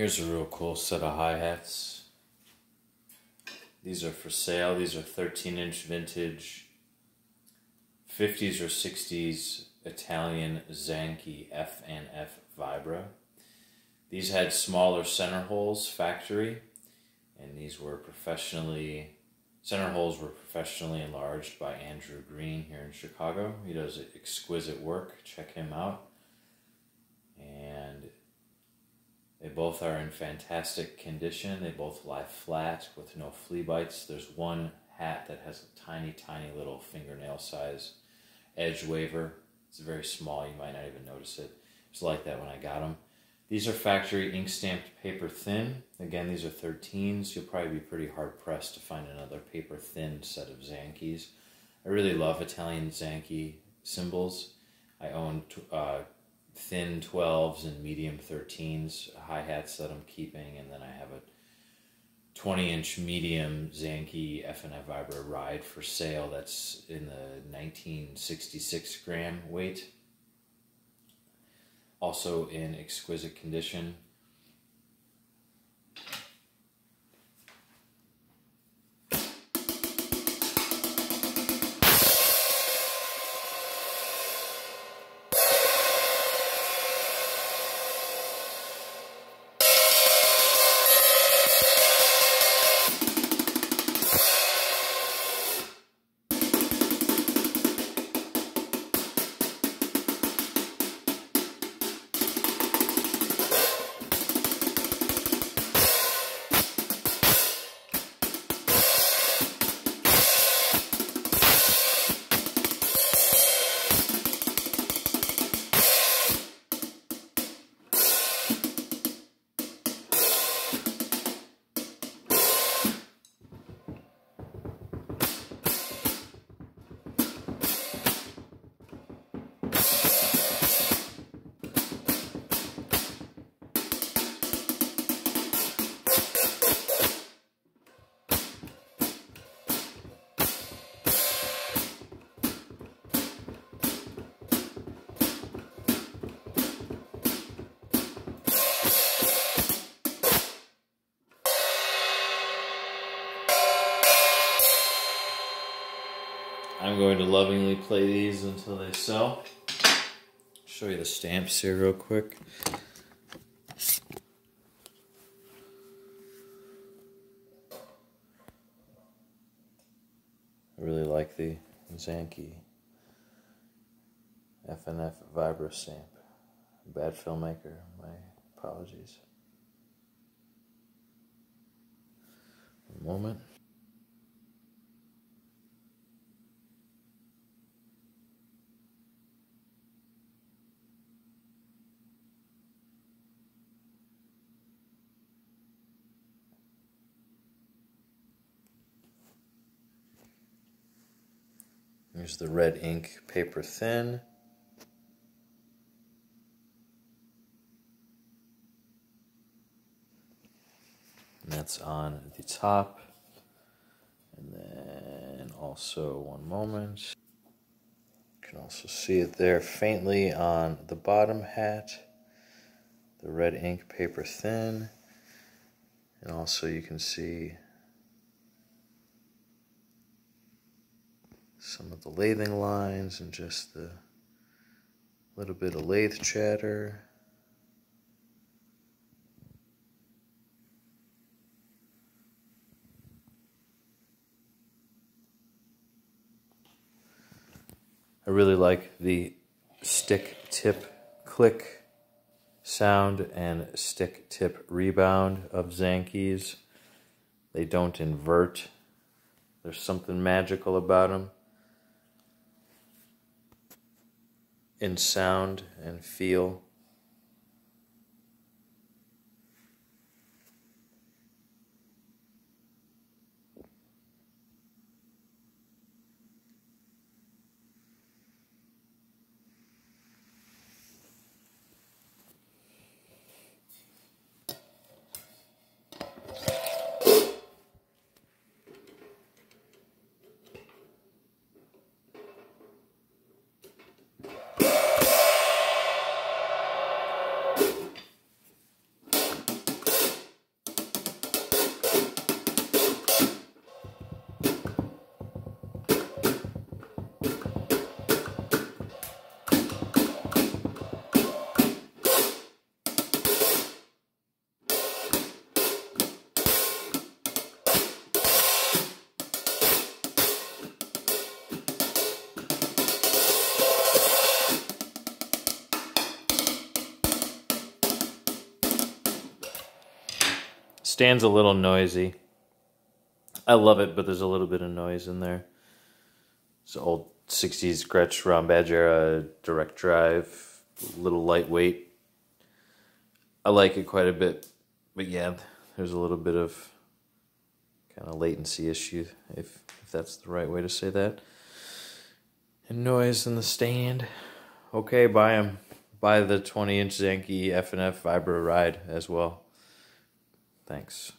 Here's a real cool set of hi-hats. These are for sale. These are 13 inch vintage 50s or 60s Italian Zanchi F and F Vibra. These had smaller center holes factory and these were professionally center holes were professionally enlarged by Andrew Green here in Chicago. He does exquisite work. Check him out. And they both are in fantastic condition. They both lie flat with no flea bites. There's one hat that has a tiny, tiny little fingernail size edge waver. It's very small, you might not even notice it. It's like that when I got them. These are factory ink stamped paper thin. Again, these are 13s. You'll probably be pretty hard pressed to find another paper thin set of Zanchis. I really love Italian Zanchi cymbals. I own uh, thin 12s and medium 13s, hi hats that I'm keeping, and then I have a 20 inch medium Zanchi FNF Vibra ride for sale that's in the 1966 gram weight. Also in exquisite condition. I'm going to lovingly play these until they sell. Show you the stamps here real quick. I really like the Zanchi FNF Vibra stamp. Bad filmmaker, my apologies. Moment. The red ink paper thin. And that's on the top. And then also, one moment. You can also see it there faintly on the bottom hat. The red ink paper thin. And also you can see some of the lathing lines and just the little bit of lathe chatter. I really like the stick tip click sound and stick tip rebound of Zanchis. They don't invert. There's something magical about them. In sound and feel. Stand's a little noisy. I love it, but there's a little bit of noise in there. It's old 60s Gretsch Round Badge era direct drive, little lightweight. I like it quite a bit, but yeah, there's a little bit of kind of latency issue, if if that's the right way to say that. And noise in the stand. Okay, buy them. Buy the 20 inch Zanchi F&F Vibra Ride as well. Thanks.